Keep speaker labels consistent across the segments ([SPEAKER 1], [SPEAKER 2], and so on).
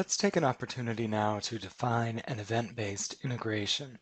[SPEAKER 1] Let's take an opportunity now to define an event-based integration.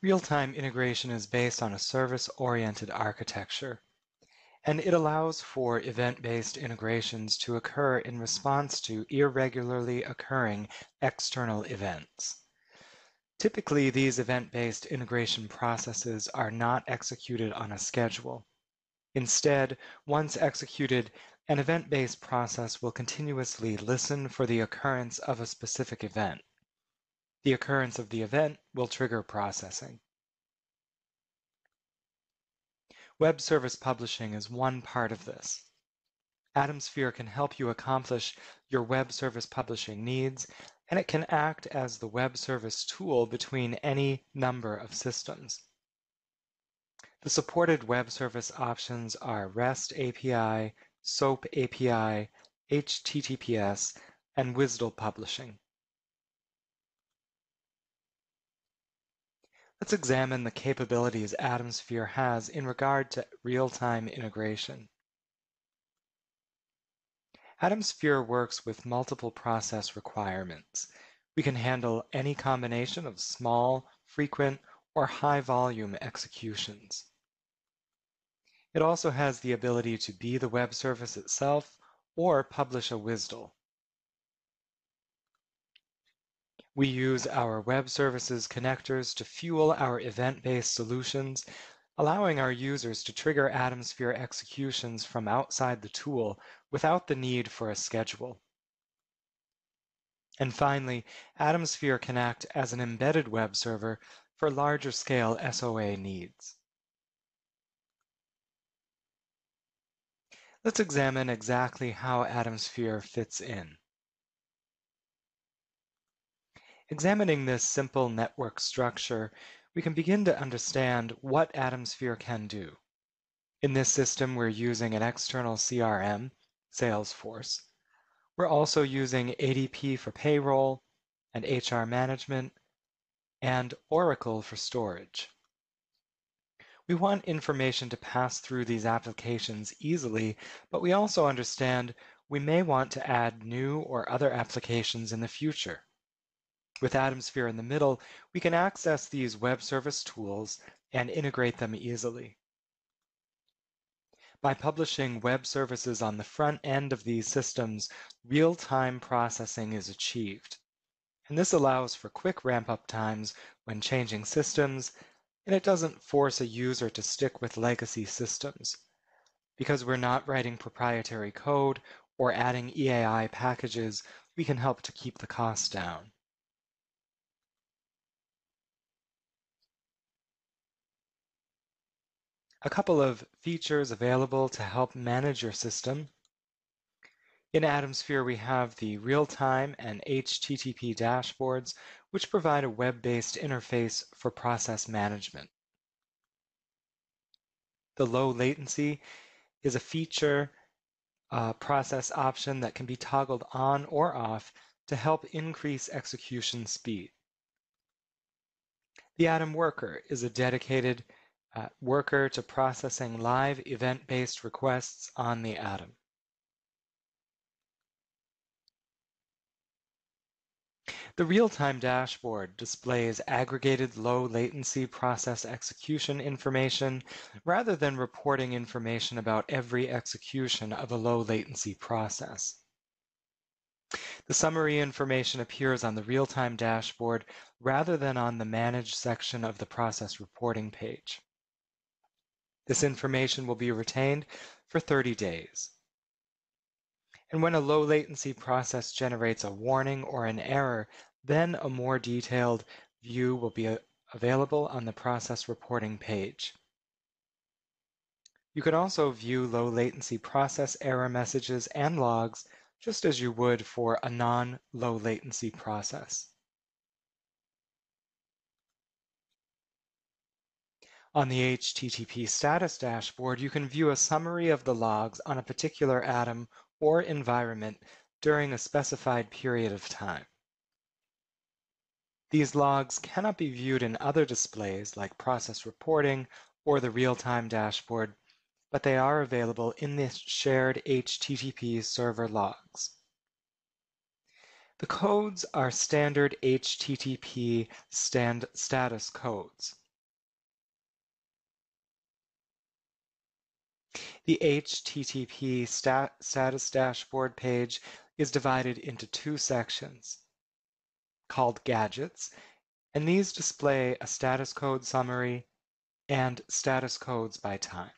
[SPEAKER 1] Real-time integration is based on a service-oriented architecture, and it allows for event-based integrations to occur in response to irregularly occurring external events. Typically, these event-based integration processes are not executed on a schedule. Instead, once executed, an event-based process will continuously listen for the occurrence of a specific event. The occurrence of the event will trigger processing. Web service publishing is one part of this. AtomSphere can help you accomplish your web service publishing needs, and it can act as the web service tool between any number of systems. The supported web service options are REST API, SOAP API, HTTPS, and WSDL publishing. Let's examine the capabilities AtomSphere has in regard to real-time integration. AtomSphere works with multiple process requirements. We can handle any combination of small, frequent, or high-volume executions. It also has the ability to be the web service itself or publish a WSDL. We use our web services connectors to fuel our event-based solutions, allowing our users to trigger AtomSphere executions from outside the tool without the need for a schedule. And finally, AtomSphere can act as an embedded web server for larger scale SOA needs. Let's examine exactly how AtomSphere fits in. Examining this simple network structure, we can begin to understand what AtomSphere can do. In this system, we're using an external CRM, Salesforce. We're also using ADP for payroll and HR management, and Oracle for storage. We want information to pass through these applications easily, but we also understand we may want to add new or other applications in the future. With AtomSphere in the middle, we can access these web service tools and integrate them easily. By publishing web services on the front end of these systems, real-time processing is achieved. And this allows for quick ramp-up times when changing systems and it doesn't force a user to stick with legacy systems. Because we're not writing proprietary code or adding EAI packages, we can help to keep the costs down. A couple of features available to help manage your system. In AtomSphere, we have the real-time and HTTP dashboards, which provide a web-based interface for process management. The low latency is a feature uh, process option that can be toggled on or off to help increase execution speed. The Atom Worker is a dedicated uh, worker to processing live event-based requests on the Atom. The real-time dashboard displays aggregated low latency process execution information rather than reporting information about every execution of a low latency process. The summary information appears on the real-time dashboard rather than on the Manage section of the process reporting page. This information will be retained for 30 days. And when a low latency process generates a warning or an error, then a more detailed view will be available on the process reporting page. You can also view low latency process error messages and logs just as you would for a non-low latency process. On the HTTP status dashboard, you can view a summary of the logs on a particular atom or environment during a specified period of time. These logs cannot be viewed in other displays like process reporting or the real-time dashboard, but they are available in the shared HTTP server logs. The codes are standard HTTP stand status codes. The HTTP stat status dashboard page is divided into two sections called gadgets, and these display a status code summary and status codes by time.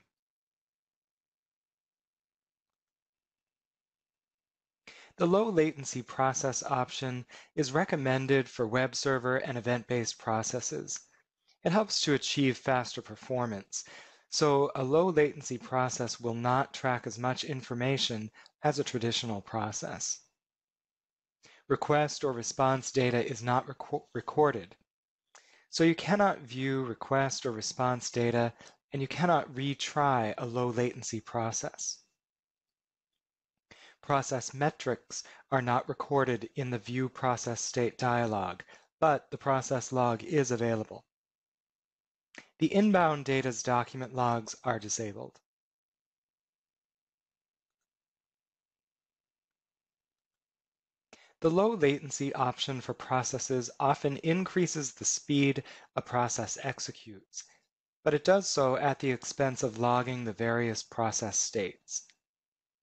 [SPEAKER 1] The low latency process option is recommended for web server and event-based processes. It helps to achieve faster performance, so a low latency process will not track as much information as a traditional process. Request or response data is not rec recorded, so you cannot view request or response data and you cannot retry a low latency process. Process metrics are not recorded in the View Process State dialog, but the process log is available. The inbound data's document logs are disabled. The low latency option for processes often increases the speed a process executes, but it does so at the expense of logging the various process states.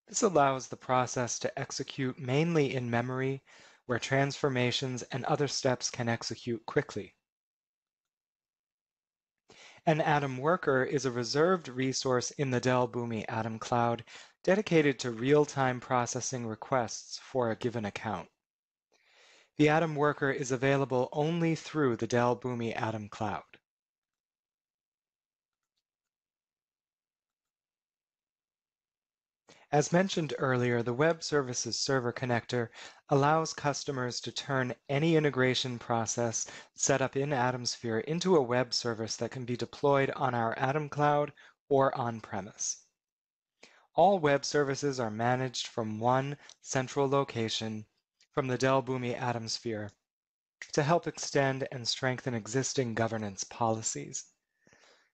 [SPEAKER 1] This allows the process to execute mainly in memory, where transformations and other steps can execute quickly. An Atom Worker is a reserved resource in the Dell Boomi Atom Cloud dedicated to real-time processing requests for a given account. The Atom Worker is available only through the Dell Boomi Atom Cloud. As mentioned earlier, the Web Services Server connector allows customers to turn any integration process set up in Atomsphere into a web service that can be deployed on our Atom Cloud or on-premise. All web services are managed from one central location from the Dell Boomi Atomsphere to help extend and strengthen existing governance policies.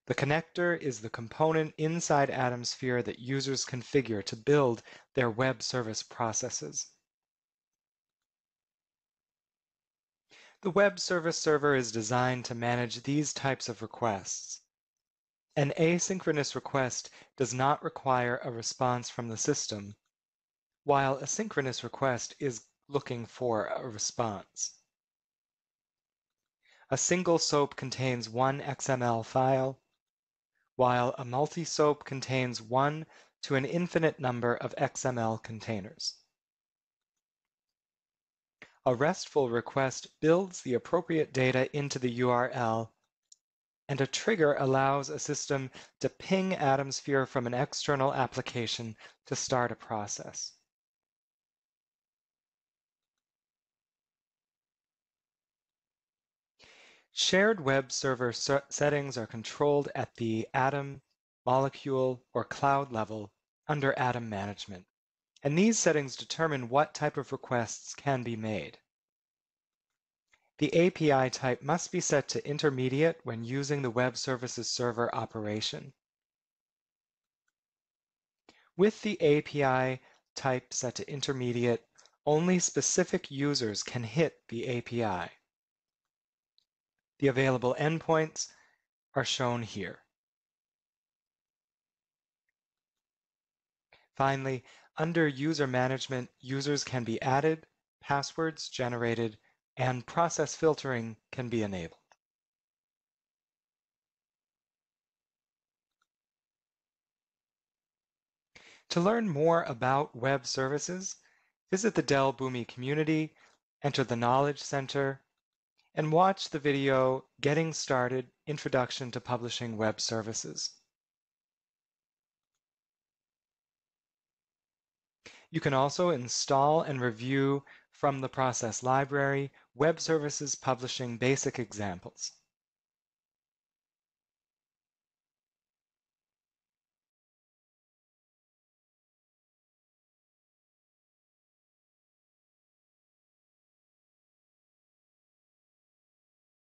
[SPEAKER 1] The connector is the component inside Atomsphere that users configure to build their web service processes. The web service server is designed to manage these types of requests. An asynchronous request does not require a response from the system, while a synchronous request is looking for a response. A single SOAP contains one XML file, while a multi-SOAP contains one to an infinite number of XML containers. A RESTful request builds the appropriate data into the URL, and a trigger allows a system to ping Atomsphere from an external application to start a process. Shared web server settings are controlled at the atom, molecule, or cloud level under Atom Management, and these settings determine what type of requests can be made. The API type must be set to intermediate when using the Web Services Server operation. With the API type set to intermediate, only specific users can hit the API. The available endpoints are shown here. Finally, under User Management, users can be added, passwords generated, and process filtering can be enabled. To learn more about web services, visit the Dell Boomi community, enter the Knowledge Center, and watch the video Getting Started Introduction to Publishing Web Services. You can also install and review from the process library Web Services Publishing Basic Examples.